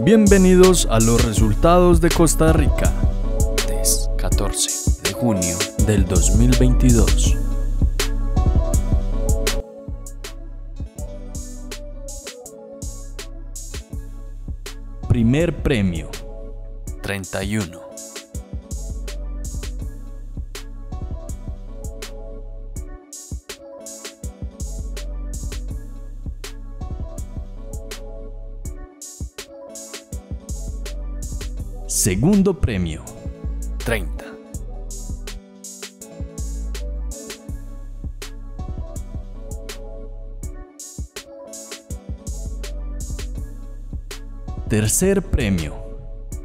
Bienvenidos a los resultados de Costa Rica. Test 14 de junio del 2022. Primer premio 31. Segundo premio 30. Tercer premio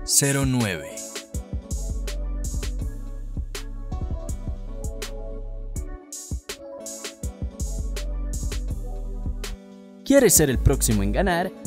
09. ¿Quieres ser el próximo en ganar?